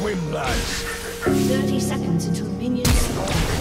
swim, lads. 30 seconds until minions spawn.